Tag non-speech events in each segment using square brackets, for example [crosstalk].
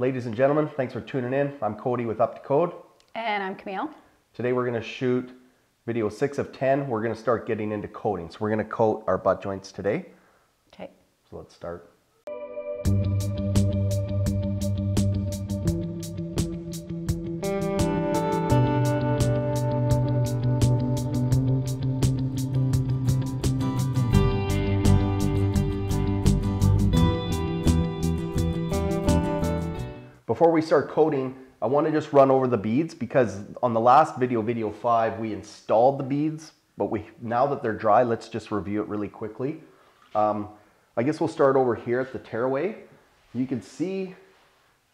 Ladies and gentlemen, thanks for tuning in. I'm Kody with Up to Kode. And I'm Camille. Today we're gonna shoot video six of 10. We're gonna start getting into coating. So we're gonna coat our butt joints today. Okay. So let's start. Before we start coating, I want to just run over the beads because on the last video, video five, we installed the beads, but we now that they're dry, let's just review it really quickly. Um, I guess we'll start over here at the tearaway. You can see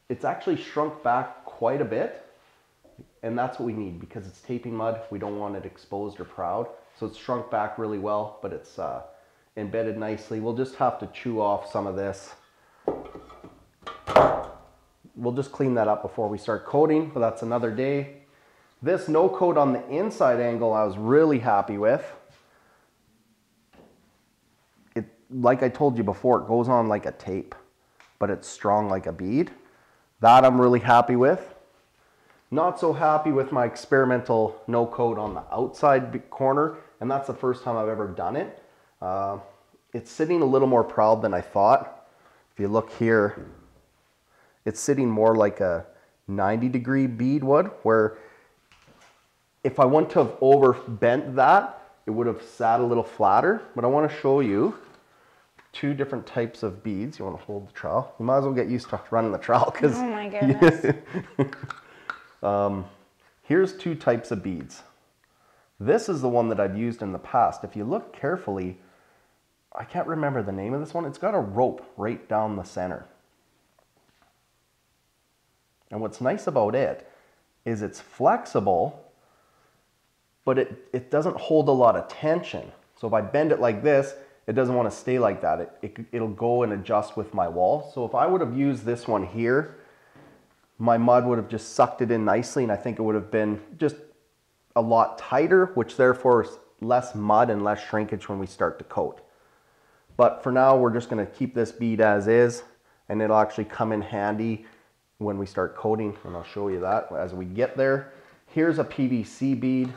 it's actually shrunk back quite a bit and that's what we need because it's taping mud. We don't want it exposed or proud. So it's shrunk back really well, but it's uh, embedded nicely. We'll just have to chew off some of this we'll just clean that up before we start coating, but that's another day. This no coat on the inside angle I was really happy with. It, like I told you before, it goes on like a tape, but it's strong like a bead. That I'm really happy with. Not so happy with my experimental no coat on the outside corner, and that's the first time I've ever done it. Uh, it's sitting a little more proud than I thought. If you look here, it's sitting more like a 90 degree bead would, where if I want to have over bent that, it would have sat a little flatter, but I want to show you two different types of beads. You want to hold the trowel? You might as well get used to running the trowel because. Oh my [laughs] goodness. um, here's two types of beads. This is the one that I've used in the past. If you look carefully, I can't remember the name of this one. It's got a rope right down the center. And what's nice about it is it's flexible, but it, it doesn't hold a lot of tension. So if I bend it like this, it doesn't want to stay like that. It, it, it'll go and adjust with my wall. So if I would have used this one here, my mud would have just sucked it in nicely and I think it would have been just a lot tighter, which therefore is less mud and less shrinkage when we start to coat. But for now, we're just gonna keep this bead as is and it'll actually come in handy when we start coating, and I'll show you that as we get there. Here's a PVC bead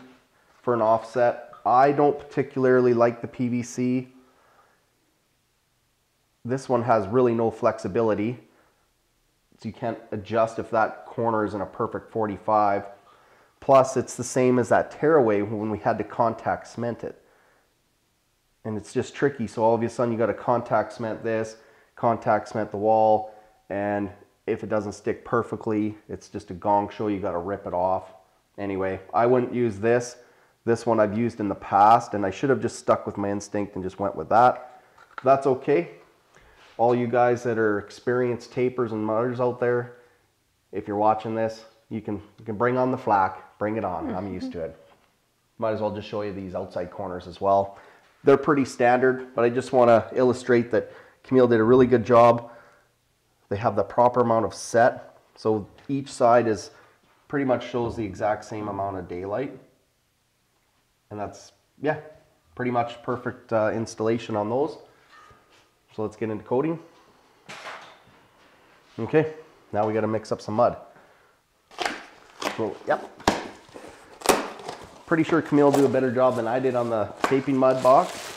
for an offset. I don't particularly like the PVC. This one has really no flexibility, so you can't adjust if that corner is in a perfect 45. Plus, it's the same as that tearaway when we had to contact cement it. And it's just tricky, so all of a sudden you got to contact cement this, contact cement the wall, and if it doesn't stick perfectly, it's just a gong show. You got to rip it off. Anyway, I wouldn't use this. This one I've used in the past and I should have just stuck with my instinct and just went with that. That's okay. All you guys that are experienced tapers and mudders out there, if you're watching this, you can, you can bring on the flack, bring it on. I'm used to it. Might as well just show you these outside corners as well. They're pretty standard, but I just want to illustrate that Camille did a really good job they have the proper amount of set. So each side is pretty much shows the exact same amount of daylight. And that's, yeah, pretty much perfect uh, installation on those. So let's get into coating. Okay, now we got to mix up some mud. So, yep. Pretty sure Camille will do a better job than I did on the taping mud box.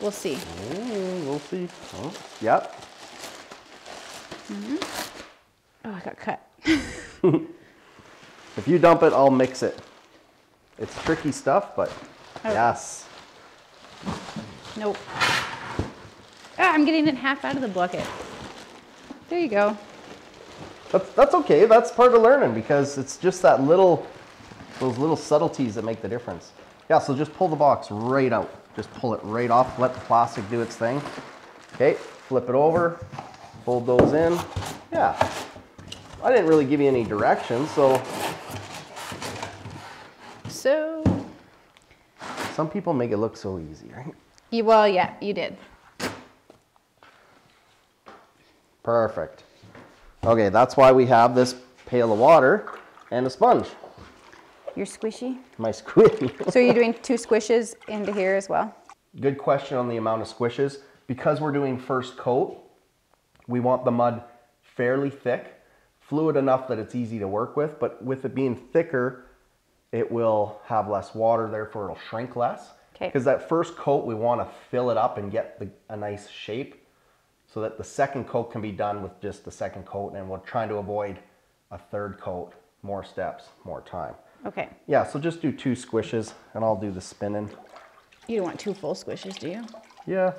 We'll see. Mm, we'll see. Oh, yep. Mm -hmm. Oh, I got cut. [laughs] if you dump it, I'll mix it. It's tricky stuff, but oh. yes. Nope. Ah, I'm getting it half out of the bucket. There you go. That's, that's okay. That's part of learning because it's just that little, those little subtleties that make the difference. Yeah, so just pull the box right out. Just pull it right off, let the plastic do its thing. Okay, flip it over, fold those in. Yeah, I didn't really give you any directions, so. So. Some people make it look so easy, right? You, well, yeah, you did. Perfect. Okay, that's why we have this pail of water and a sponge. Your squishy? My squishy. so you're doing two squishes into here as well? Good question on the amount of squishes. Because we're doing first coat, We want the mud fairly thick, fluid enough that it's easy to work with, but with it being thicker, it will have less water, therefore it'll shrink less. Because that first coat, we want to fill it up and get the, a nice shape so that the second coat can be done with just the second coat and we're trying to avoid a third coat, more steps, more time. Okay. Yeah, so just do two squishes and I'll do the spinning. You don't want two full squishes, do you? Yeah.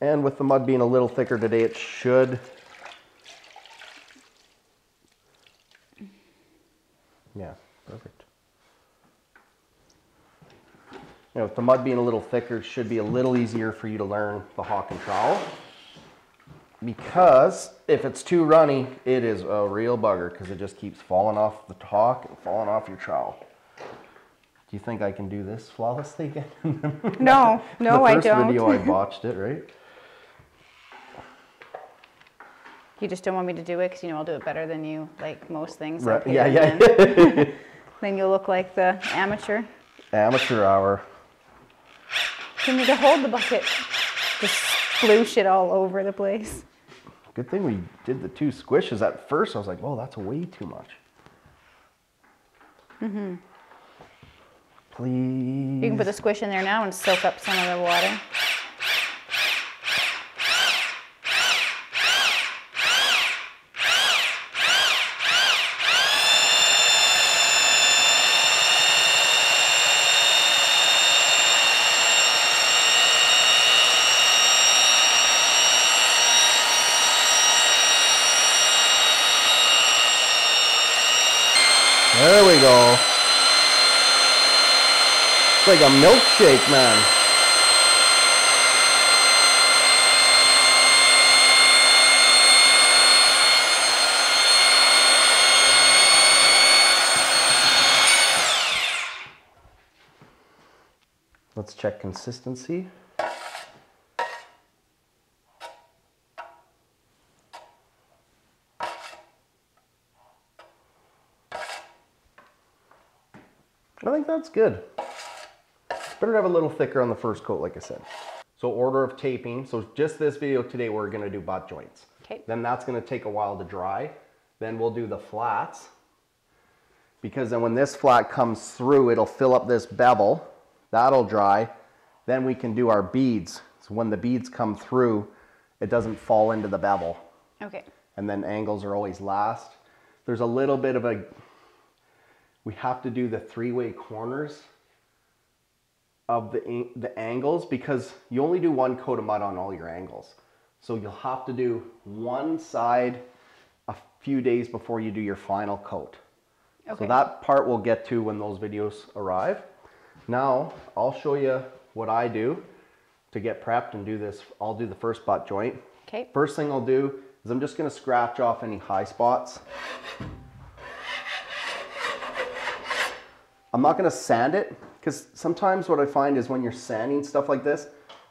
And with the mud being a little thicker today, it should. Yeah, perfect. You know, with the mud being a little thicker, it should be a little easier for you to learn the hawk and trowel. Because if it's too runny, it is a real bugger because it just keeps falling off the hawk and falling off your trowel. Do you think I can do this flawlessly again? [laughs] No, no, I don't. The first video I [laughs] botched it, right? You just don't want me to do it because you know I'll do it better than you, like most things. Right. Okay, Yeah, yeah. Then, [laughs] then you'll look like the amateur. Amateur hour. You need to hold the bucket. Just sploosh it all over the place. Good thing we did the two squishes at first. I was like, "Whoa, that's way too much." Mm-hmm. Please. You can put the squish in there now and soak up some of the water. There we go. It's like a milkshake, man. Let's check consistency. I think that's good. Better to have a little thicker on the first coat, like I said. So order of taping. So just this video today, we're gonna do butt joints. Okay. Then that's gonna take a while to dry. Then we'll do the flats. Because then when this flat comes through, it'll fill up this bevel. That'll dry. Then we can do our beads. So when the beads come through, it doesn't fall into the bevel Okay. and then angles are always last. There's a little bit of a, we have to do the three-way corners of the, the angles because you only do one coat of mud on all your angles. So you'll have to do one side a few days before you do your final coat. Okay. So that part we'll get to when those videos arrive. Now I'll show you what I do to get prepped and do this. I'll do the first butt joint. Okay. First thing I'll do is I'm just gonna scratch off any high spots. I'm not gonna sand it because sometimes what I find is when you're sanding stuff like this,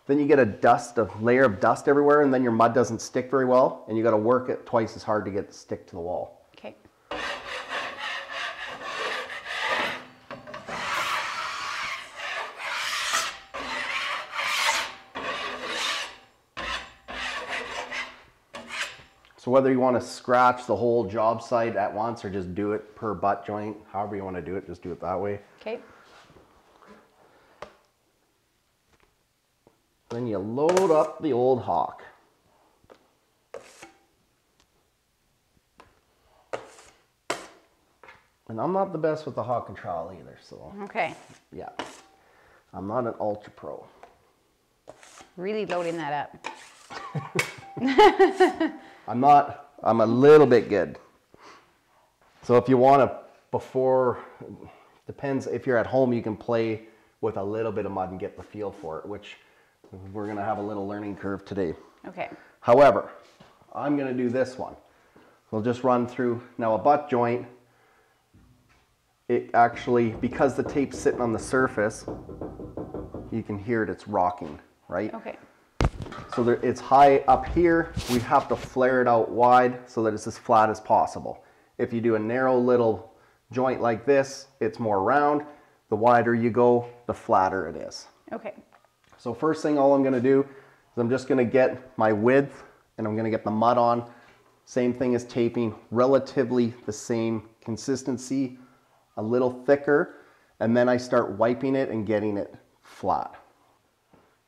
then you get a dust, a layer of dust everywhere, and then your mud doesn't stick very well, and you gotta work it twice as hard to get it to stick to the wall. Okay. So whether you wanna scratch the whole job site at once or just do it per butt joint, however you wanna do it, just do it that way. Okay. Then you load up the old hawk. And I'm not the best with the hawk and trowel either, so Okay. yeah. I'm not an ultra pro. Really loading that up. [laughs] I'm not, I'm a little bit good. So if you want to, before, depends, if you're at home, you can play with a little bit of mud and get the feel for it, which we're going to have a little learning curve today. Okay. However, I'm going to do this one. We'll just run through, now a butt joint, it actually, because the tape's sitting on the surface, you can hear it, it's rocking, right? Okay. So there, it's high up here. We have to flare it out wide so that it's as flat as possible. If you do a narrow little joint like this, it's more round. The wider you go, the flatter it is. Okay. So So first thing all I'm gonna do is I'm just gonna get my width and I'm gonna get the mud on. Same thing as taping, relatively the same consistency, a little thicker, and then I start wiping it and getting it flat.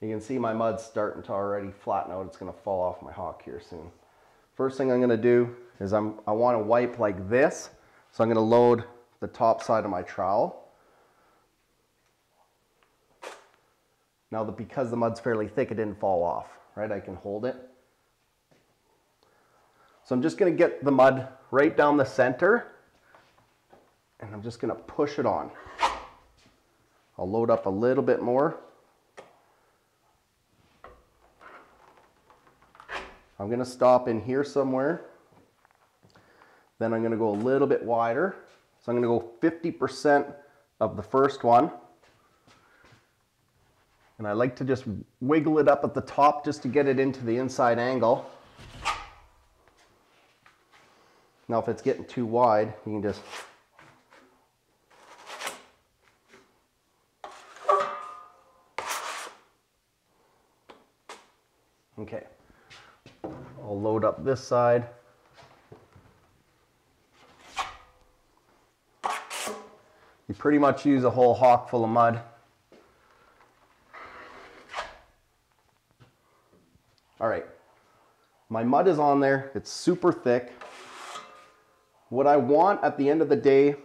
You can see my mud's starting to already flatten out. It's gonna fall off my hawk here soon. First thing I'm gonna do is I'm, I wanna wipe like this. So I'm gonna load the top side of my trowel. Now that because the mud's fairly thick, it didn't fall off, right? I can hold it. So I'm just gonna get the mud right down the center and I'm just gonna push it on. I'll load up a little bit more. I'm gonna stop in here somewhere. Then I'm gonna go a little bit wider. So I'm gonna go 50% of the first one. And I like to just wiggle it up at the top just to get it into the inside angle. Now if it's getting too wide, you can just Okay. I'll load up this side. You pretty much use a whole hawk full of mud. All right, my mud is on there. It's super thick. What I want at the end of the day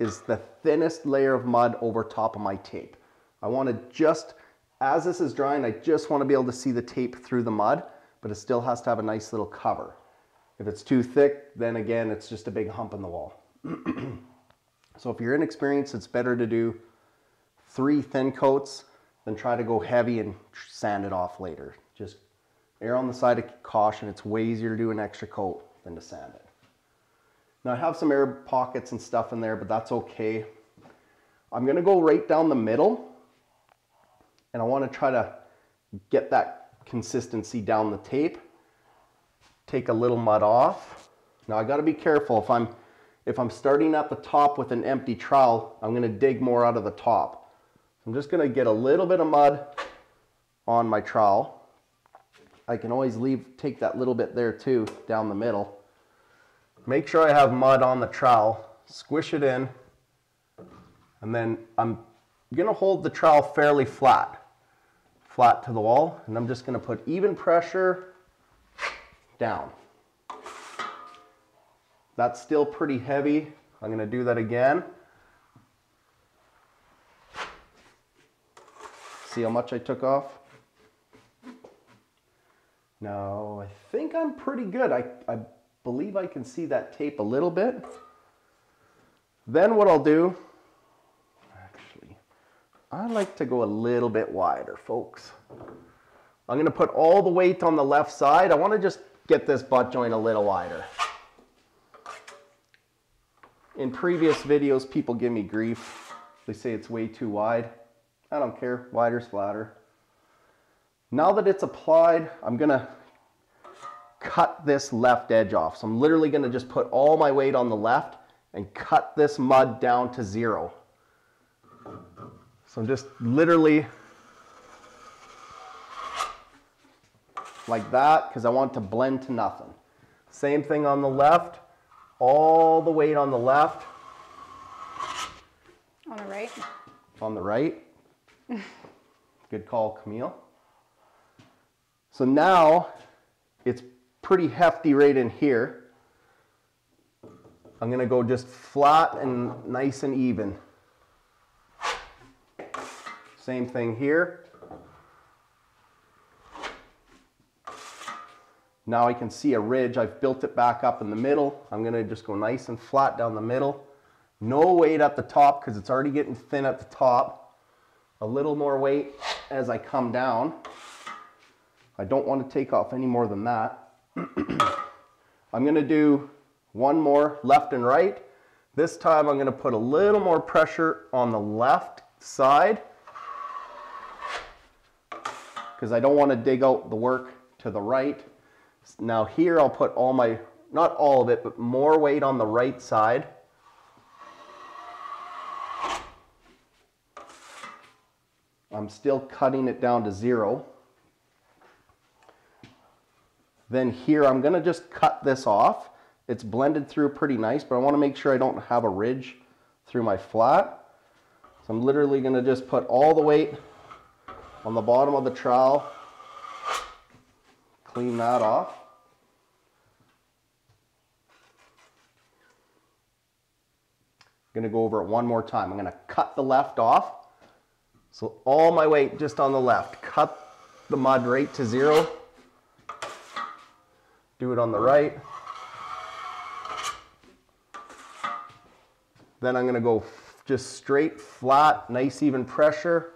is the thinnest layer of mud over top of my tape. I want to just, as this is drying, I just want to be able to see the tape through the mud, but it still has to have a nice little cover. If it's too thick, then again, it's just a big hump in the wall. [clears throat] so if you're inexperienced, it's better to do three thin coats than try to go heavy and sand it off later. Just err on the side of caution. It's way easier to do an extra coat than to sand it. Now I have some air pockets and stuff in there, but that's okay. I'm gonna go right down the middle and I wanna try to get that consistency down the tape. Take a little mud off. Now I gotta be careful if I'm if I'm starting at the top with an empty trowel, I'm gonna dig more out of the top. I'm just gonna get a little bit of mud on my trowel. I can always leave, take that little bit there too, down the middle. Make sure I have mud on the trowel, squish it in, and then I'm gonna hold the trowel fairly flat, flat to the wall, and I'm just gonna put even pressure down. That's still pretty heavy. I'm gonna do that again. See how much I took off? No, I think I'm pretty good. I, I believe I can see that tape a little bit. Then what I'll do, I like to go a little bit wider, folks. I'm gonna put all the weight on the left side. I wanna just get this butt joint a little wider. In previous videos, people give me grief. They say it's way too wide. I don't care, wider's flatter. Now that it's applied, I'm gonna cut this left edge off. So I'm literally gonna just put all my weight on the left and cut this mud down to zero. So I'm just literally like that because I want to blend to nothing. Same thing on the left, all the weight on the left. On the right. On the right. [laughs] Good call, Camille. So now it's pretty hefty right in here. I'm gonna go just flat and nice and even. Same thing here. Now I can see a ridge. I've built it back up in the middle. I'm gonna just go nice and flat down the middle. No weight at the top because it's already getting thin at the top. A little more weight as I come down. I don't want to take off any more than that. [clears throat] I'm going to do one more left and right. This time I'm going to put a little more pressure on the left side because I don't want to dig out the work to the right. Now here I'll put all my, not all of it, but more weight on the right side. I'm still cutting it down to zero. Then here, I'm gonna just cut this off. It's blended through pretty nice, but I wanna make sure I don't have a ridge through my flat. So I'm literally gonna just put all the weight on the bottom of the trowel, clean that off. I'm gonna go over it one more time. I'm gonna cut the left off. So all my weight just on the left. Cut the mud right to zero. Do it on the right. Then I'm gonna go just straight, flat, nice even pressure.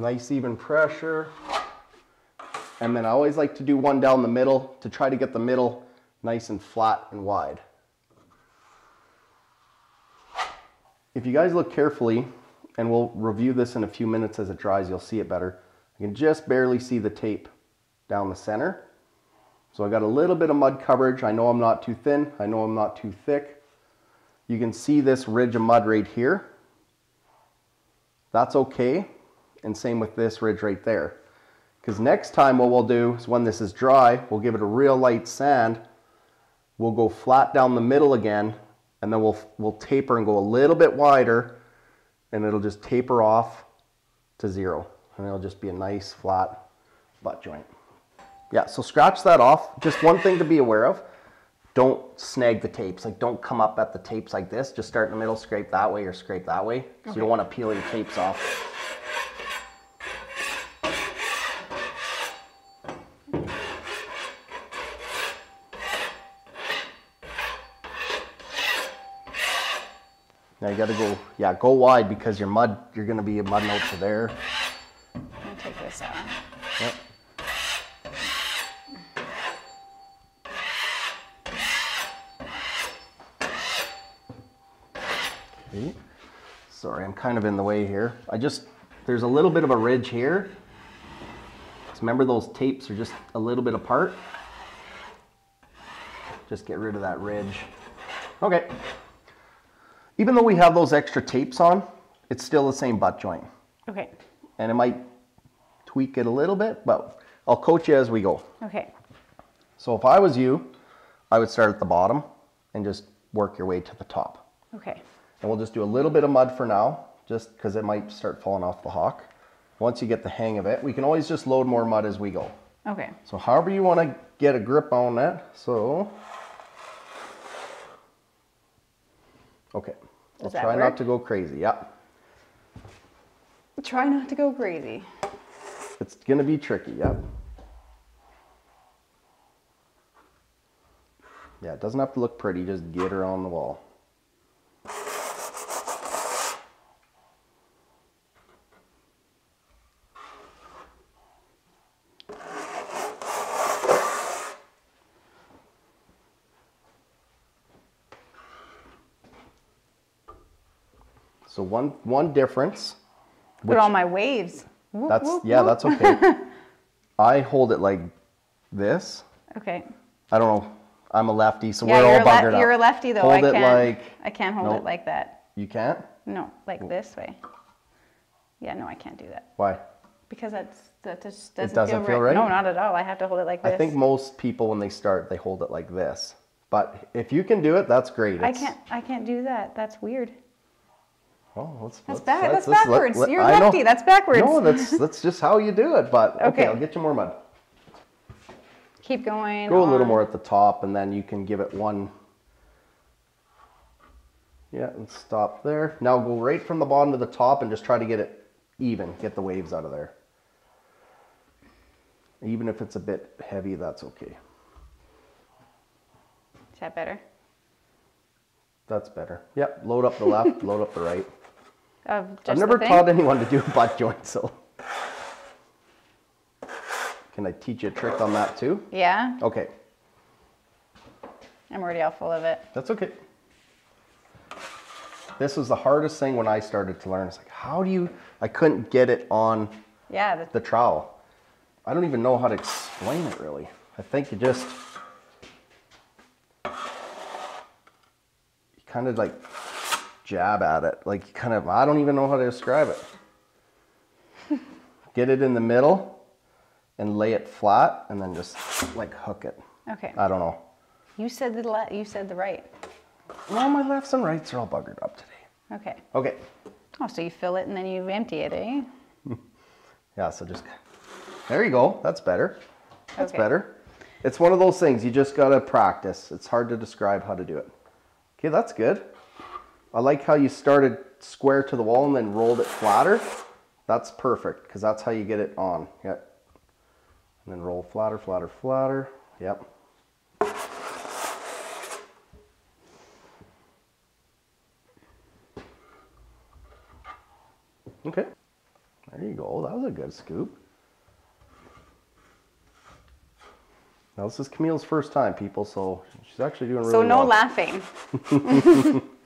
Nice even pressure. And then I always like to do one down the middle to try to get the middle nice and flat and wide. If you guys look carefully, and we'll review this in a few minutes as it dries, you'll see it better. You can just barely see the tape down the center. So I got a little bit of mud coverage. I know I'm not too thin. I know I'm not too thick. You can see this ridge of mud right here. That's okay. And same with this ridge right there. Because next time what we'll do is when this is dry, we'll give it a real light sand. We'll go flat down the middle again, and then we'll, we'll taper and go a little bit wider, and it'll just taper off to zero. And it'll just be a nice flat butt joint. Yeah, so scratch that off. Just one thing to be aware of. Don't snag the tapes. Like don't come up at the tapes like this. Just start in the middle, scrape that way or scrape that way. So you don't want to peel your tapes off. Now you gotta go, yeah, go wide because your mud, you're gonna be a mud note to there. I'm gonna take this out. Yep. Okay. Sorry, I'm kind of in the way here. I just, there's a little bit of a ridge here. Remember those tapes are just a little bit apart. Just get rid of that ridge. Okay. Even though we have those extra tapes on, it's still the same butt joint Okay. and it might tweak it a little bit, but I'll coach you as we go. Okay. So if I was you, I would start at the bottom and just work your way to the top. Okay. And we'll just do a little bit of mud for now, just because it might start falling off the hawk. Once you get the hang of it, we can always just load more mud as we go. Okay. So however you want to get a grip on that. So, okay. Does try work? not to go crazy. Yep. Try not to go crazy. It's gonna be tricky, yep. Yeah, it doesn't have to look pretty, just get her on the wall. One one difference. Look at all my waves. Whoop, That's whoop, yeah, whoop. that's okay. [laughs] I hold it like this. Okay. I don't know. I'm a lefty, so Yeah, we're all you're, a buggered le- you're a lefty though. Hold I it can't. like I can't hold Nope. it like that. you can't. No, like this way. Yeah, no, I can't do that Why? because that's that just doesn't, doesn't feel right? No, not at all. I have to hold it like this. I think most people when they start, they hold it like this. But if you can do it, that's great. I can't. I can't do that. That's weird. Oh, let's, That's let's, back- let's- that's let's let- backwards. let- You're I know. lefty, that's backwards. No, that's that's just how you do it. But okay, Okay. I'll get you more mud. Keep going. Go a little more at the top, and then you can give it one. Yeah, and stop there. Now go right from the bottom to the top and just try to get it even. Get the waves out of there. Even if it's a bit heavy, that's okay. Is that better? That's better. Yep, load up the left, load up the right. Of just I've never taught anyone to do a [laughs] butt joint, so. Can I teach you a trick on that too? Yeah, Okay, I'm already all full of it. that's okay. This was the hardest thing when I started to learn. It's like, how do you, I couldn't get it on Yeah, the, the trowel. I don't even know how to explain it really. I think you just, you kind of like jab at it. Like kind of, I don't even know how to describe it. [laughs] Get it in the middle and lay it flat and then just like hook it. Okay. I don't know. You said the le- you said the right. No, my lefts and rights are all buggered up today. Okay. Okay. Oh, so you fill it and then you empty it, eh? [laughs] Yeah, so just, there you go. That's better. That's Okay. better. It's one of those things you just gotta practice. It's hard to describe how to do it. Okay, that's good. I like how you started square to the wall and then rolled it flatter. That's perfect because that's how you get it on. Yep. And then roll flatter, flatter, flatter. Yep. Okay. There you go. That was a good scoop. Now this is Camille's first time, people, so she's actually doing really well. So no well. laughing. [laughs] [laughs]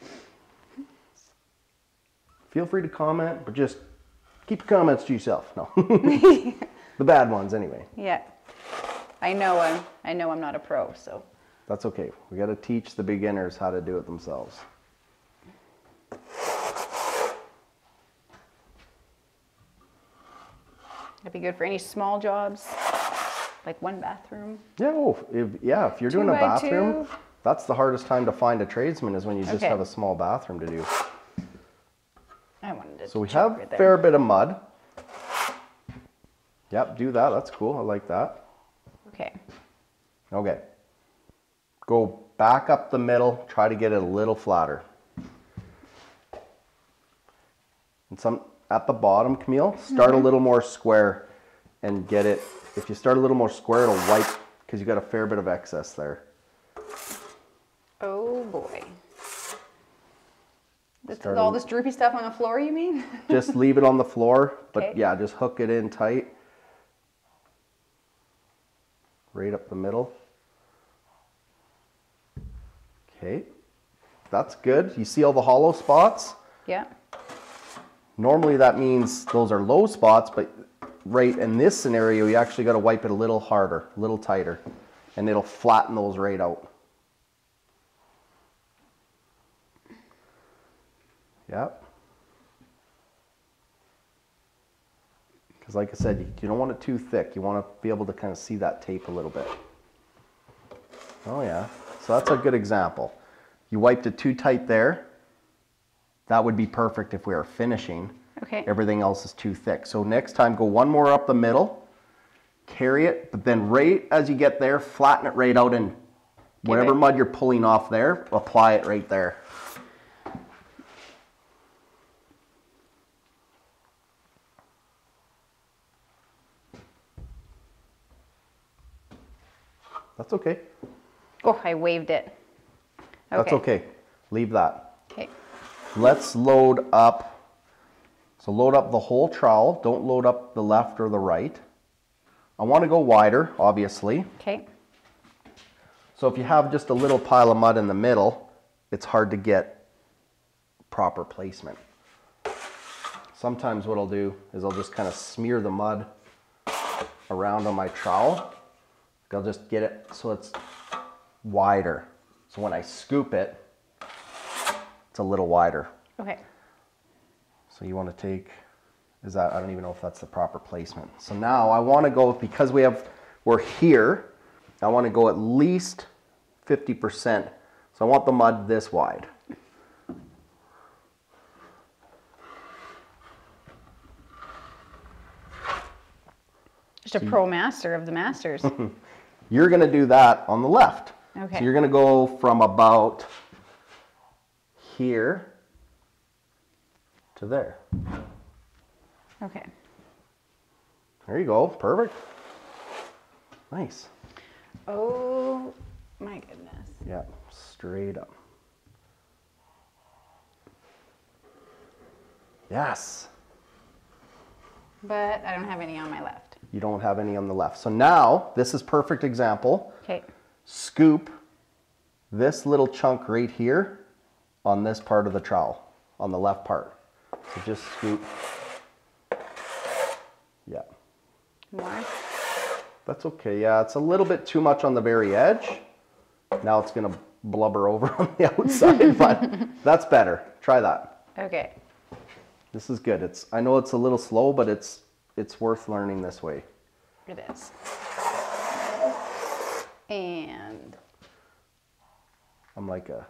Feel free to comment, but just keep your comments to yourself. No, [laughs] [laughs] the bad ones anyway. Yeah. I know I'm I know I'm not a pro, so That's okay. We got to teach the beginners how to do it themselves. it'd be good for any small jobs, like one bathroom. Yeah, oh, if, yeah. If you're doing a bathroom, two. that's the hardest time to find a tradesman is when you just Okay. have a small bathroom to do. I wanted to. So we have a fair bit of mud. Yep, do that. That's cool. I like that. Okay. Okay. Go back up the middle, try to get it a little flatter. And some at the bottom, Camille, start a mm-hmm. little more square and get it. If you start a little more square, it'll wipe because you got a fair bit of excess there. Oh boy. All this droopy stuff on the floor, you mean? [laughs] Just leave it on the floor, but Okay. yeah, just hook it in tight. Right up the middle. Okay, that's good. You see all the hollow spots? yeah. Normally that means those are low spots, but right in this scenario, you actually got to wipe it a little harder, a little tighter, and it'll flatten those right out. Yep. Because like I said, you, you don't want it too thick. You want to be able to kind of see that tape a little bit. Oh yeah, so that's a good example. You wiped it too tight there. That would be perfect if we are finishing. Okay. Everything else is too thick. So next time, go one more up the middle, carry it, but then right as you get there, flatten it right out and whatever mud you're pulling off there, apply it right there. That's okay. Oh, I waved it. That's okay. Leave that. Okay. Let's load up. So load up the whole trowel. Don't load up the left or the right. I want to go wider, obviously. Okay. So if you have just a little pile of mud in the middle, it's hard to get proper placement. Sometimes what I'll do is I'll just kind of smear the mud around on my trowel. I'll just get it so it's wider. So when I scoop it, it's a little wider. Okay. So you want to take, is that, I don't even know if that's the proper placement. So now I want to go, because we have, we're here, I want to go at least 50%. So I want the mud this wide. Just a pro master of the masters. [laughs] You're going to do that on the left. Okay. So you're going to go from about here to there. okay. There you go. Perfect. Nice. Oh my goodness. Yeah, straight up. Yes. But I don't have any on my left. You don't have any on the left. So now, this is perfect example. Okay. Scoop this little chunk right here on this part of the trowel, on the left part. So just scoop. Yeah, More. that's okay. Yeah, it's a little bit too much on the very edge. Now it's gonna blubber over [laughs] on the outside, [laughs] but that's better. Try that. Okay. This is good. It's I know it's a little slow, but it's it's worth learning this way. It is. And I'm like a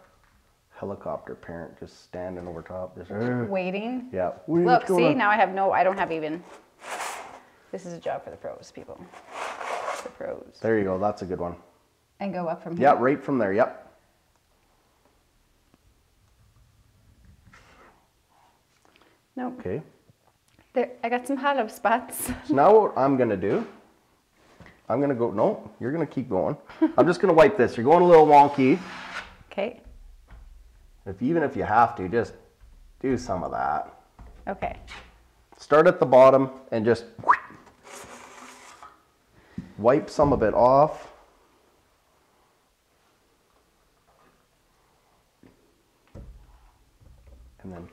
helicopter parent just standing over top. Just "Ugh." waiting. yeah. What's Look, see, on?" now I have no, I don't have even. This is a job for the pros, people. The pros. There you go. That's a good one. And go up from here. Yeah, right from there. Yep. Nope. Okay. There, I got some hollow spots. So now what I'm gonna do, I'm gonna go, no, you're gonna keep going. I'm just gonna wipe this. You're going a little wonky. Okay. If even if you have to, just do some of that. Okay. Start at the bottom and just wipe some of it off. And then,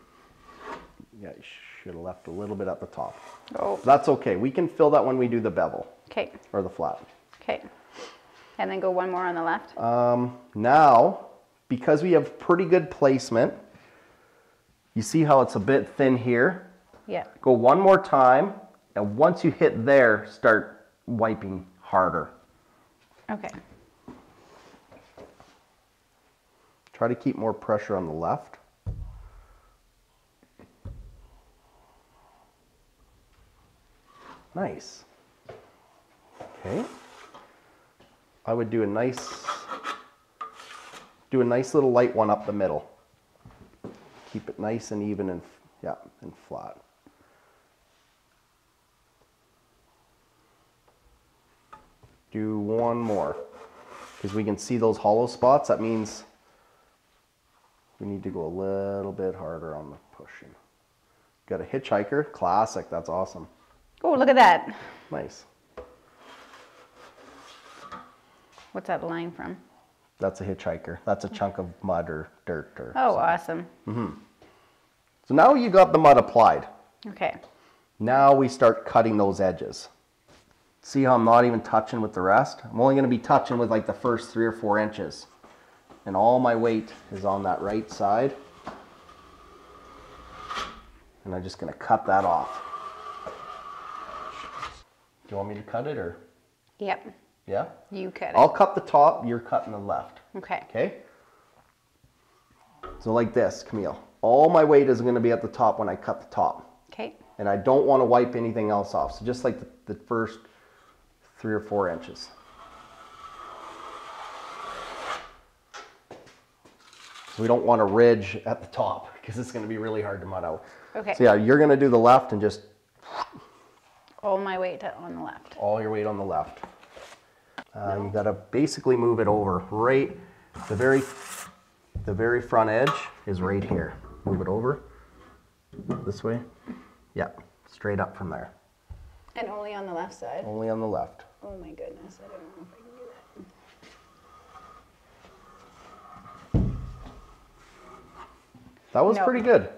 should have left a little bit at the top. Oh, That's okay. We can fill that when we do the bevel okay. or the flat. Okay. And then go one more on the left. Um, now, because we have pretty good placement, you see how it's a bit thin here? yeah. Go one more time, and once you hit there, start wiping harder. Okay. Try to keep more pressure on the left. Nice. Okay. I would do a nice, do a nice little light one up the middle. Keep it nice and even and, yeah, and flat. Do one more. Because we can see those hollow spots, that means we need to go a little bit harder on the pushing. Got a hitchhiker, classic, that's awesome. Oh, look at that. Nice. What's that line from? That's a hitchhiker. That's a chunk of mud or dirt or Oh, awesome. Mm-hmm. So now you got the mud applied. Okay. Now we start cutting those edges. See how I'm not even touching with the rest? I'm only gonna be touching with like the first three or four inches. And all my weight is on that right side. And I'm just gonna cut that off. Do you want me to cut it or? Yep. Yeah? You cut it. I'll cut the top, you're cutting the left. Okay. Okay? So like this, Camille. All my weight is gonna be at the top when I cut the top. Okay. And I don't wanna wipe anything else off. So just like the, the first three or four inches. So we don't want a ridge at the top because it's gonna be really hard to mud out. Okay. So yeah, you're gonna do the left and just All my weight on the left. all your weight on the left. Uh, You gotta basically move it over right, the very, the very front edge is right here. Move it over, this way. Yeah, straight up from there, And only on the left side. only on the left. Oh my goodness, I don't know if I can do that. That was No. pretty good.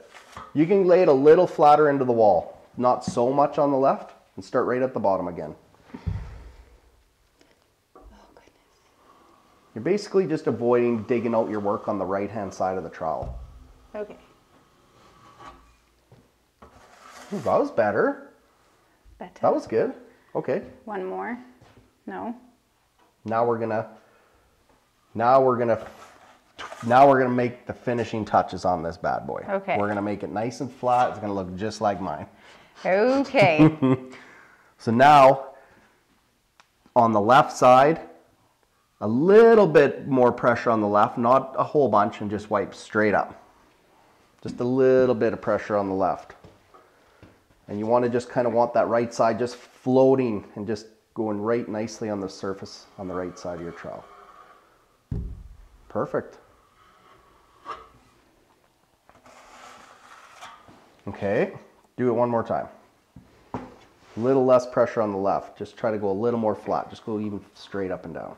You can lay it a little flatter into the wall, not so much on the left, and start right at the bottom again. Oh goodness. You're basically just avoiding digging out your work on the right-hand side of the trowel. Okay. Ooh, that was better. Better. That was good. Okay. One more. No. Now we're gonna, now we're gonna, now we're gonna make the finishing touches on this bad boy. Okay. We're gonna make it nice and flat. It's gonna look just like mine. Okay. [laughs] So now, on the left side, a little bit more pressure on the left, not a whole bunch, and just wipe straight up. Just a little bit of pressure on the left. And you want to just kind of want that right side just floating and just going right nicely on the surface on the right side of your trowel. Perfect. Okay, do it one more time. A little less pressure on the left. Just try to go a little more flat. Just go even straight up and down.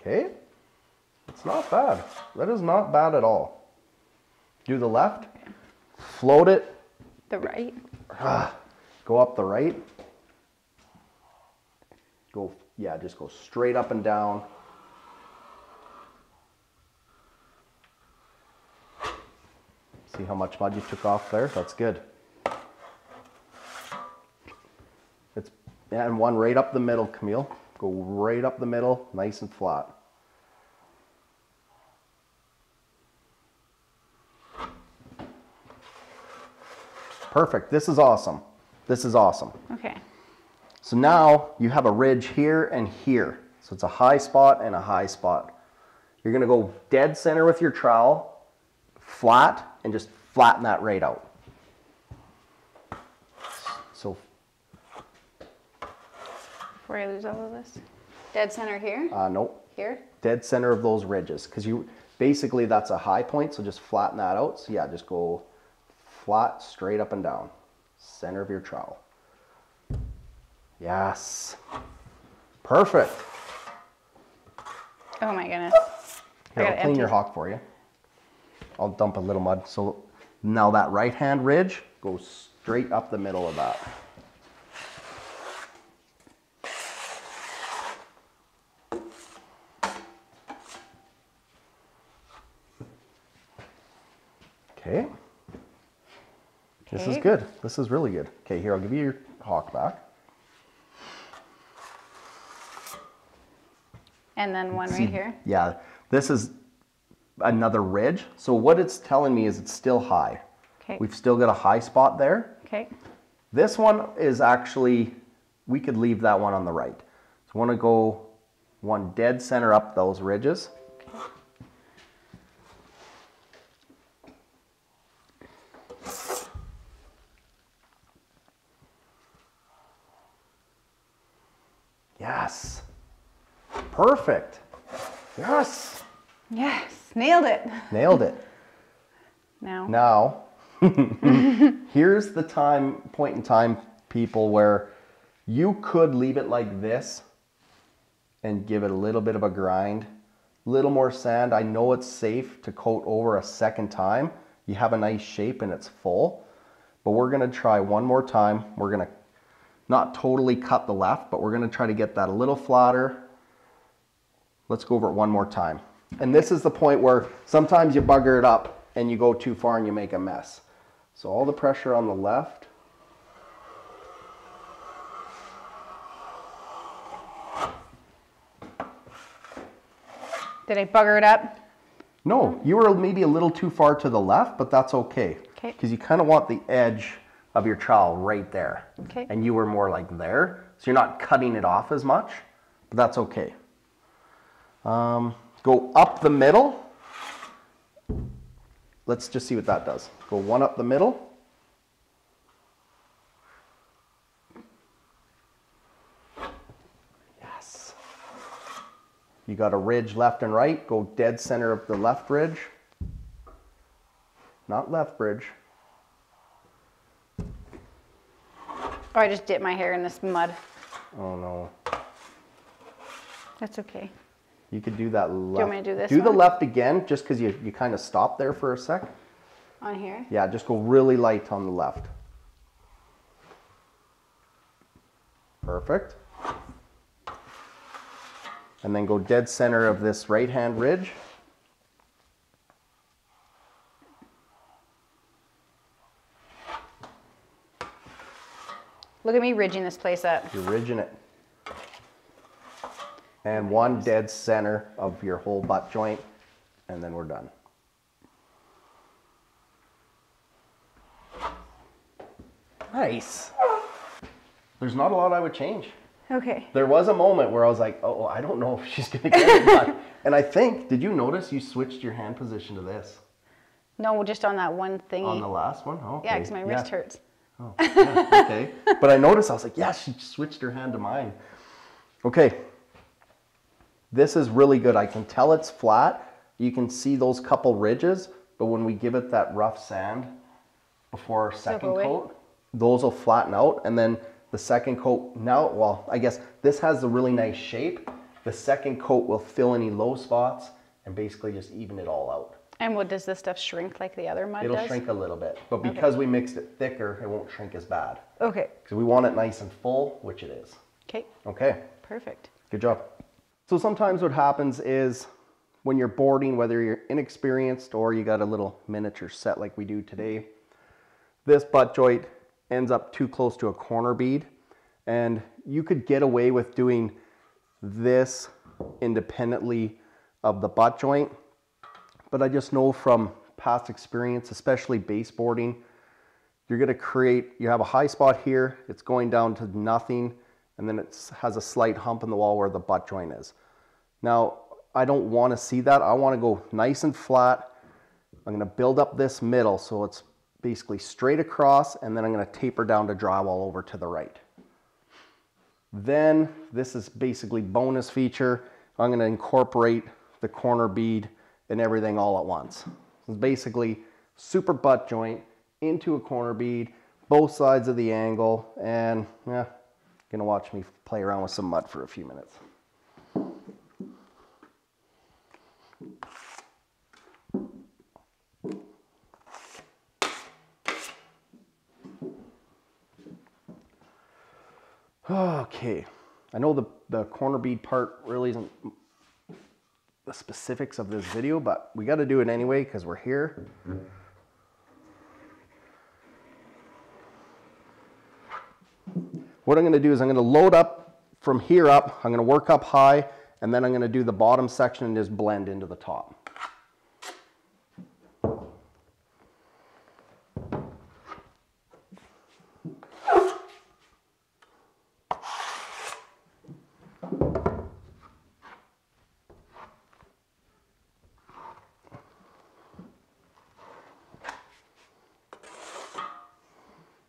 Okay, it's not bad. That is not bad at all. Do the left, float it, the right. Ah, go up the right, go yeah, just go straight up and down. See how much mud you took off there? That's good. It's and one right up the middle, Camille. Go right up the middle, nice and flat. Perfect. This is awesome. This is awesome. Okay. So now you have a ridge here and here. So it's a high spot and a high spot. You're gonna go dead center with your trowel, flat, and just flatten that right out. So, Before I lose all of this. Dead center here? uh, nope, Here? dead center of those ridges. Cause you, basically that's a high point, so just flatten that out. So yeah, just go flat, straight up and down. Center of your trowel. Yes. Perfect. Oh my goodness. Here, I'll clean your hawk for you. I'll dump a little mud. So now that right hand ridge goes straight up the middle of that. Okay. This is good. This is really good. Okay, here, I'll give you your hawk back. And then one right here. Yeah, this is another ridge. So what it's telling me is it's still high. Okay. We've still got a high spot there. Okay. This one is actually, we could leave that one on the right. So I want to go one dead center up those ridges. Yes. Perfect. Yes. Yes. Nailed it. Nailed it. Now. Now, [laughs] here's the time point in time, people, where you could leave it like this and give it a little bit of a grind, little more sand. I know it's safe to coat over a second time. You have a nice shape and it's full, but we're gonna try one more time. We're gonna not totally cut the left, but we're gonna try to get that a little flatter. Let's go over it one more time. And this is the point where sometimes you bugger it up and you go too far and you make a mess. So all the pressure on the left. Did I bugger it up? No, you were maybe a little too far to the left, but that's okay. Okay. Because you kind of want the edge of your trowel right there. Okay. And you were more like there. So you're not cutting it off as much, but that's okay. Um, go up the middle. Let's just see what that does. Go one up the middle. Yes. You got a ridge left and right. Go dead center of the left ridge. Not left bridge. Oh, I just dipped my hair in this mud. Oh no. That's okay. You could do that left. me to do this Do the left again, just because you, you kind of stop there for a sec. On here? Yeah, just go really light on the left. Perfect. And then go dead center of this right hand ridge. Look at me ridging this place up. You're ridging it. And one dead center of your whole butt joint, and then we're done. Nice. There's not a lot I would change. Okay. There was a moment where I was like, oh, I don't know if she's gonna get it done. [laughs] and I think, did you notice you switched your hand position to this No, just on that one thing. on the last one? Oh, yeah, because my wrist hurts. Oh, yeah, okay. [laughs] But I noticed, I was like, yeah, she switched her hand to mine. Okay. This is really good. I can tell it's flat. You can see those couple ridges, but when we give it that rough sand before our second coat, those will flatten out. And then the second coat, now, well, I guess this has a really nice shape. The second coat will fill any low spots and basically just even it all out. And what does this stuff shrink like the other mud It'll does? shrink a little bit, but because we mixed it thicker, it won't shrink as bad. Okay. Because we want it nice and full, which it is. Okay. Okay, Perfect. Good job. So sometimes what happens is when you're boarding, whether you're inexperienced or you got a little miniature set like we do today, this butt joint ends up too close to a corner bead. And you could get away with doing this independently of the butt joint. But I just know from past experience, especially baseboarding, you're gonna create, you have a high spot here, it's going down to nothing, and then it has a slight hump in the wall where the butt joint is. Now, I don't wanna see that. I wanna go nice and flat. I'm gonna build up this middle so it's basically straight across, and then I'm gonna taper down to drywall over to the right. Then, this is basically bonus feature. I'm gonna incorporate the corner bead and everything all at once. It's basically super butt joint, into a corner bead, both sides of the angle, and yeah, gonna watch me play around with some mud for a few minutes. Okay, I know the, the corner bead part really isn't the specifics of this video, but we got to do it anyway because we're here. What I'm gonna do is I'm gonna load up from here up, I'm gonna work up high, and then I'm gonna do the bottom section and just blend into the top.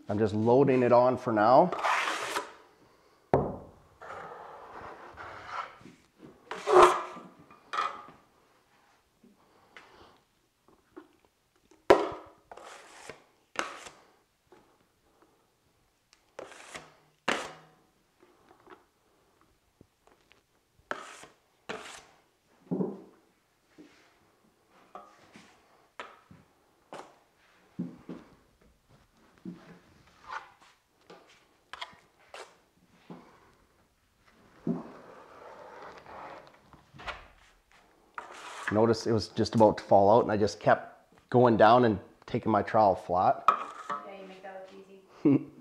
I'm just loading it on for now. Notice it was just about to fall out and I just kept going down and taking my trowel flat. Yeah, you make that look easy. [laughs]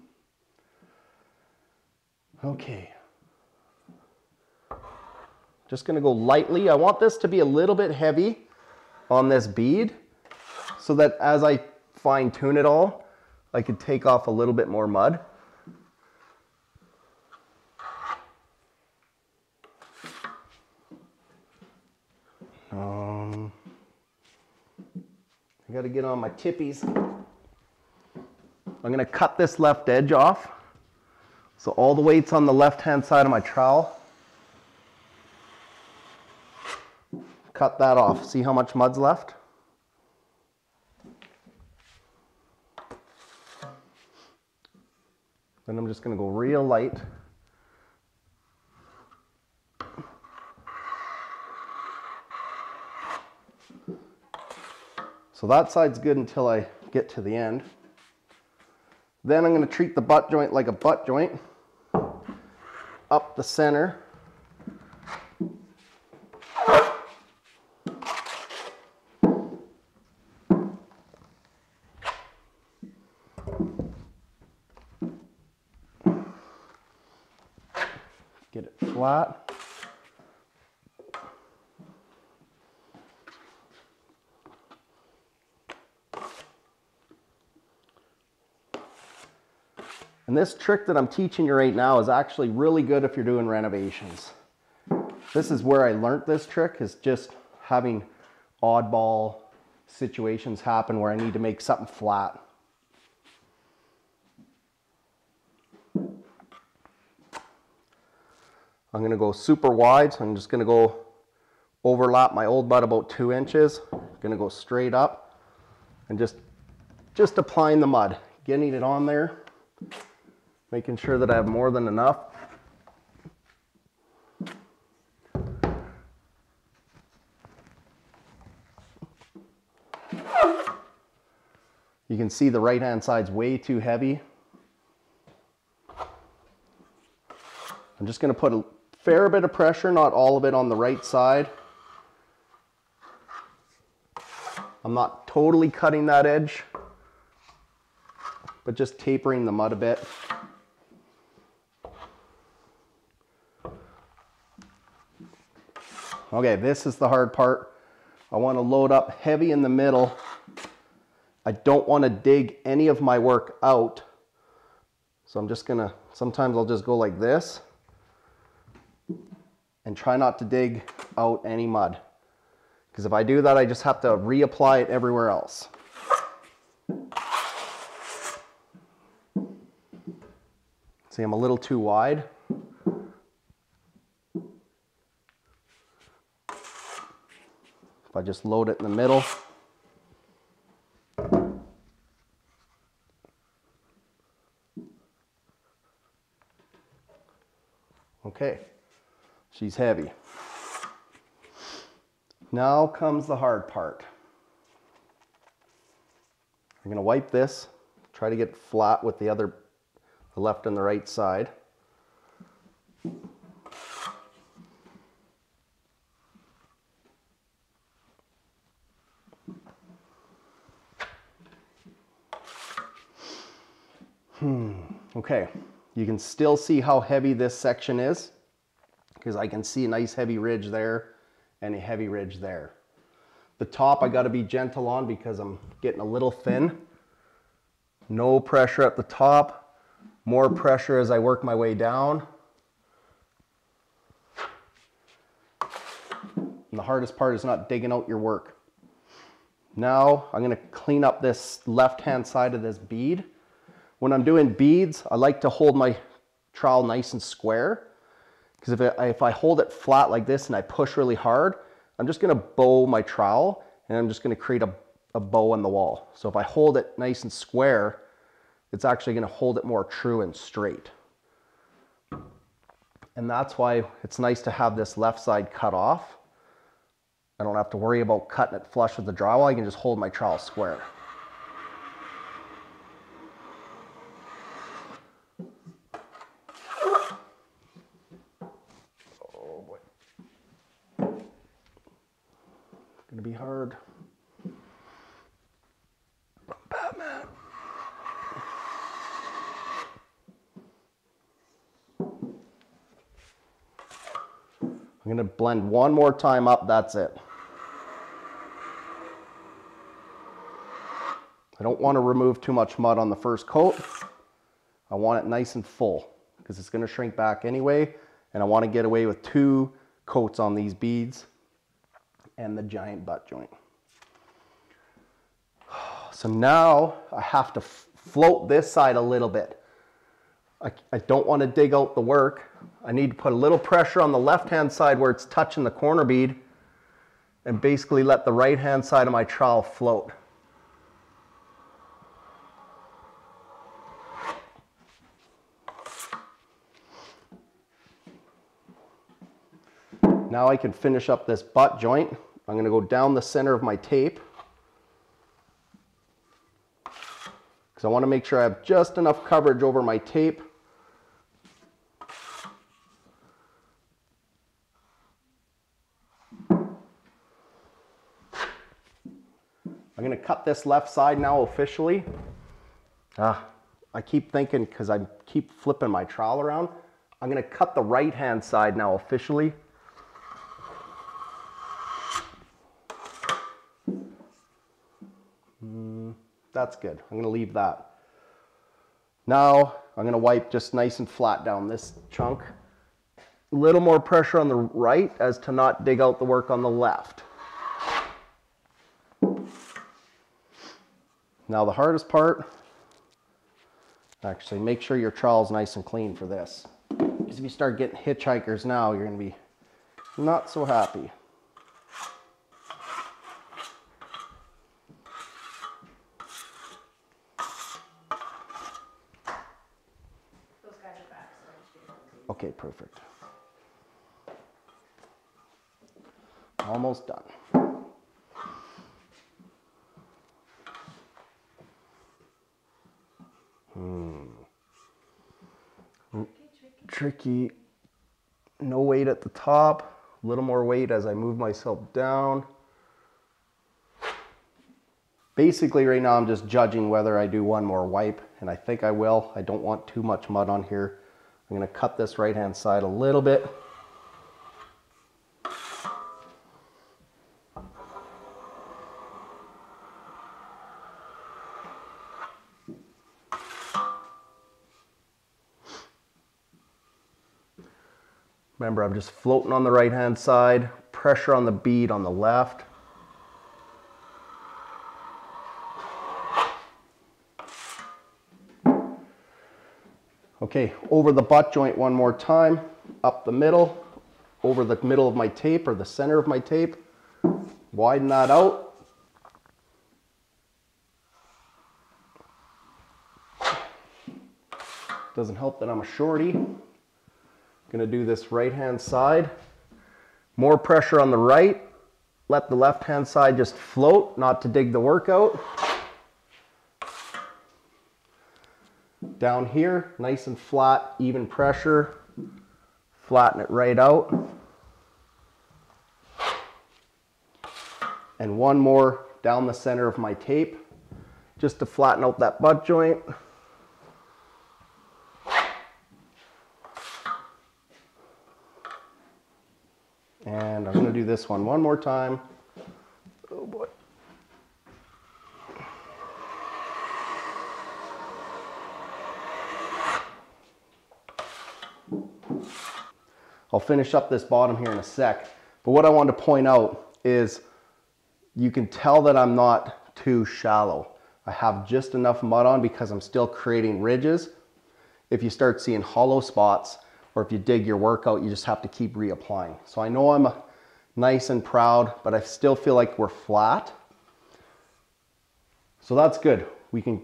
Okay. Just gonna go lightly. I want this to be a little bit heavy on this bead so that as I fine tune it all, I could take off a little bit more mud. Um, I gotta get on my tippies. I'm gonna cut this left edge off. So all the weight's on the left-hand side of my trowel. Cut that off. See how much mud's left? Then I'm just gonna go real light. So that side's good until I get to the end. Then I'm gonna treat the butt joint like a butt joint. Up the center. Get it flat. This trick that I'm teaching you right now is actually really good if you're doing renovations. This is where I learned this trick is just having oddball situations happen where I need to make something flat. I'm gonna go super wide, so I'm just gonna go overlap my old butt about two inches. I'm Gonna go straight up and just, just applying the mud, getting it on there making sure that I have more than enough. You can see the right hand side's way too heavy. I'm just gonna put a fair bit of pressure, not all of it on the right side. I'm not totally cutting that edge, but just tapering the mud a bit. Okay, this is the hard part. I want to load up heavy in the middle. I don't want to dig any of my work out. So I'm just gonna, sometimes I'll just go like this and try not to dig out any mud. Because if I do that, I just have to reapply it everywhere else. See, I'm a little too wide. I just load it in the middle. Okay, she's heavy. Now comes the hard part. I'm gonna wipe this, try to get flat with the other, the left and the right side. Hmm, okay. You can still see how heavy this section is because I can see a nice heavy ridge there and a heavy ridge there. The top I gotta be gentle on because I'm getting a little thin. No pressure at the top, more pressure as I work my way down. And the hardest part is not digging out your work. Now I'm gonna clean up this left-hand side of this bead. When I'm doing beads, I like to hold my trowel nice and square because if, if I hold it flat like this and I push really hard, I'm just gonna bow my trowel and I'm just gonna create a, a bow on the wall. So if I hold it nice and square, it's actually gonna hold it more true and straight. And that's why it's nice to have this left side cut off. I don't have to worry about cutting it flush with the drywall. I can just hold my trowel square. Gonna be hard. Batman. I'm gonna blend one more time up, that's it. I don't want to remove too much mud on the first coat. I want it nice and full because it's going to shrink back anyway. And I want to get away with two coats on these beads and the giant butt joint. [sighs] So now I have to float this side a little bit. I, I don't want to dig out the work. I need to put a little pressure on the left-hand side where it's touching the corner bead and basically let the right-hand side of my trowel float. Now I can finish up this butt joint. I'm going to go down the center of my tape because I want to make sure I have just enough coverage over my tape. I'm to cut this left side now officially. Ah, I keep thinking because I keep flipping my trowel around. I'm to cut the right hand side now officially. That's good. I'm gonna leave that. Now I'm gonna wipe just nice and flat down this chunk. A little more pressure on the right as to not dig out the work on the left. Now the hardest part, actually make sure your trowel's nice and clean for this. Because if you start getting hitchhikers now, you're gonna be not so happy. Okay, perfect. Almost done. Hmm. Tricky. no weight at the top, a little more weight as I move myself down. Basically right now I'm just judging whether I do one more wipe and I think I will. I don't want too much mud on here. I'm gonna cut this right hand side a little bit. Remember, I'm just floating on the right hand side, pressure on the bead on the left. Okay, over the butt joint one more time, up the middle, over the middle of my tape or the center of my tape. Widen that out. Doesn't help that I'm a shorty. Gonna do this right hand side. More pressure on the right. Let the left hand side just float, not to dig the workout. Down here, nice and flat, even pressure. Flatten it right out. And one more down the center of my tape, just to flatten out that butt joint. And I'm gonna do this one one more time. Oh boy. I'll finish up this bottom here in a sec. But what I want to point out is you can tell that I'm not too shallow. I have just enough mud on because I'm still creating ridges. If you start seeing hollow spots or if you dig your workout, you just have to keep reapplying. So I know I'm nice and proud, but I still feel like we're flat. So that's good. We can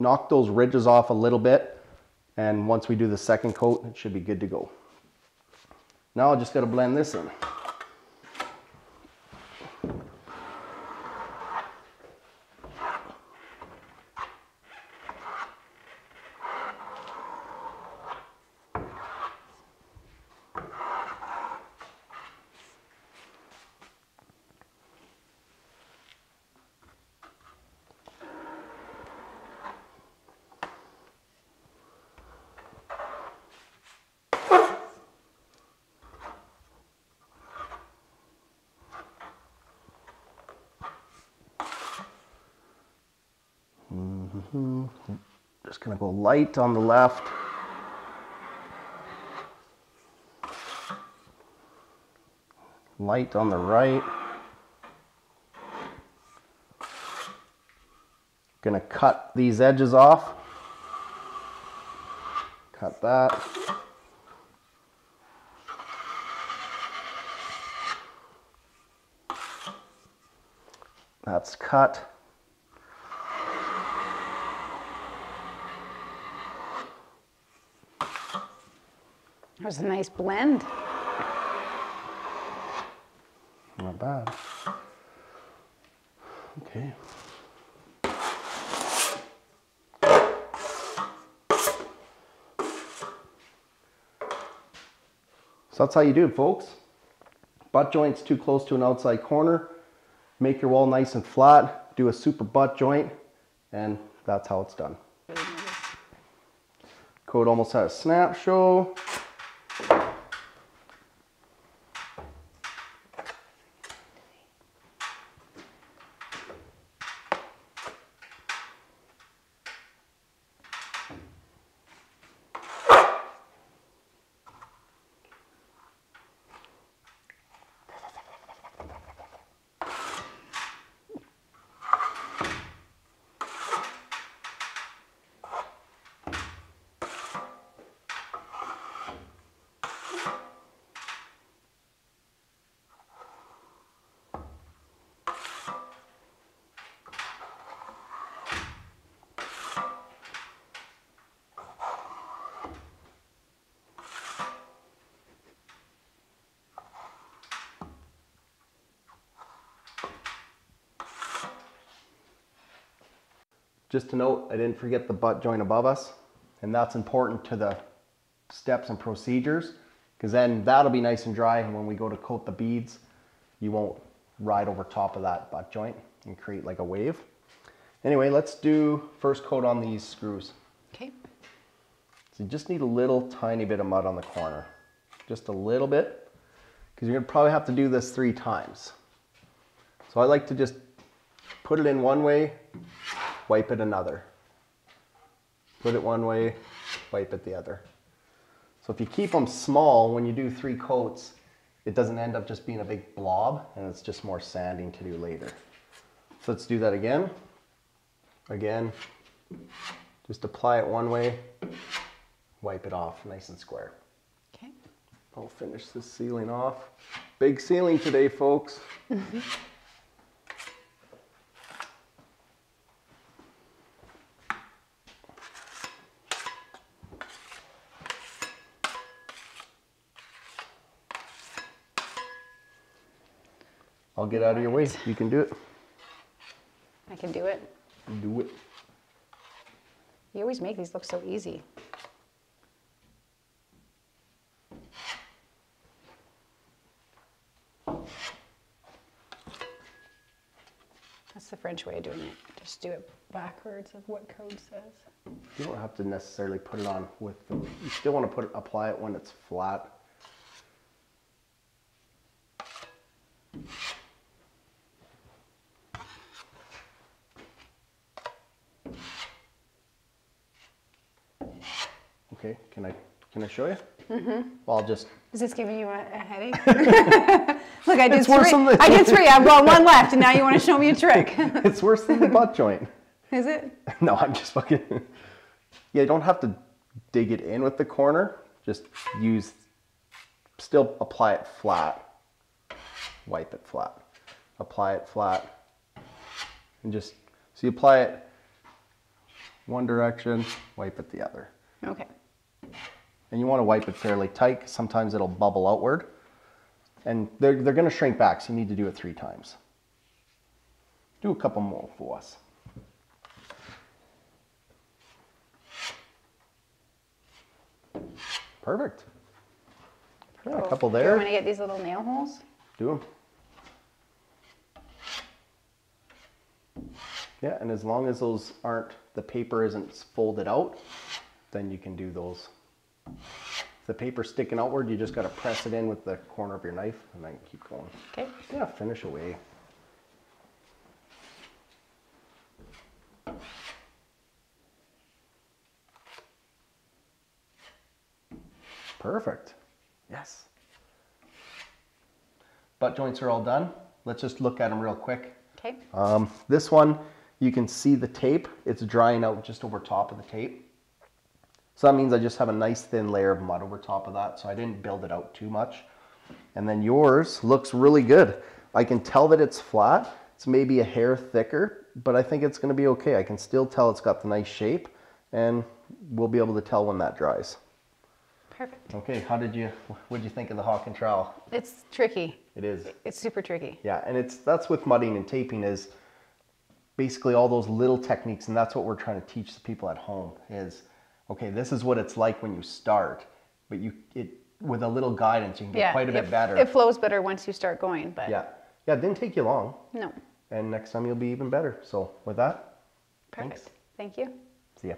knock those ridges off a little bit. And once we do the second coat, it should be good to go. Now I just got to blend this in. Just gonna go light on the left. Light on the right. Gonna cut these edges off. Cut that. That's cut. Was a nice blend. Not bad. Okay. So that's how you do it, folks. Butt joint's too close to an outside corner. Make your wall nice and flat. Do a super butt joint, and that's how it's done. Code almost had a snap show. Just to note, I didn't forget the butt joint above us, and that's important to the steps and procedures Because then that'll be nice and dry, and when we go to coat the beads, you won't ride over top of that butt joint and create like a wave. Anyway, let's do first coat on these screws. Okay. So you just need a little tiny bit of mud on the corner. Just a little bit, because you're gonna probably have to do this three times. So I like to just put it in one way, wipe it another. Put it one way, wipe it the other. So if you keep them small, when you do three coats, it doesn't end up just being a big blob and it's just more sanding to do later. So let's do that again. Again, just apply it one way, wipe it off nice and square. Okay. I'll finish this ceiling off. Big ceiling today, folks. [laughs] I'll get out of your way. You can do it. I can do it. Do it. You always make these look so easy. That's the French way of doing it. Just do it backwards of what code says. You don't have to necessarily put it on with the, you still want to put it, apply it when it's flat. Okay, can I, can I show you? Mm-hmm. Well, I'll just, Is this giving you a, a headache? [laughs] Look, I did It's three. the- I did three. I've got [laughs] one left, and now you want to show me a trick. [laughs] it's worse than the butt joint. Is it? No, I'm just fucking. Yeah, you don't have to dig it in with the corner. Just use, still apply it flat. Wipe it flat. Apply it flat. And just, so you apply it one direction, wipe it the other. Okay. And you want to wipe it fairly tight sometimes it'll bubble outward. And they're, they're going to shrink back, so you need to do it three times. Do a couple more for us. Perfect. Yeah, a couple Do you there. want to get these little nail holes? Do them. Yeah, and as long as those aren't, the paper isn't folded out, then you can do those. If the paper's sticking outward, you just gotta press it in with the corner of your knife and then keep going. Okay. Yeah, finish away. Perfect. Yes. Butt joints are all done. Let's just look at them real quick. Okay. Um, this one, you can see the tape. It's drying out just over top of the tape. So that means I just have a nice thin layer of mud over top of that. So I didn't build it out too much. And then yours looks really good. I can tell that it's flat. It's maybe a hair thicker, but I think it's gonna be okay. I can still tell it's got the nice shape and we'll be able to tell when that dries. Perfect. Okay, how did you, what did you think of the Hawk and Trowel? It's tricky. It is. It's super tricky. Yeah, and it's that's with mudding and taping is basically all those little techniques, and that's what we're trying to teach the people at home is okay, this is what it's like when you start, but you it with a little guidance you can get Yeah. quite a bit it, better. It flows better once you start going, but yeah. Yeah, it didn't take you long. no. And next time you'll be even better. So with that, Perfect. Thanks. Thank you. see ya.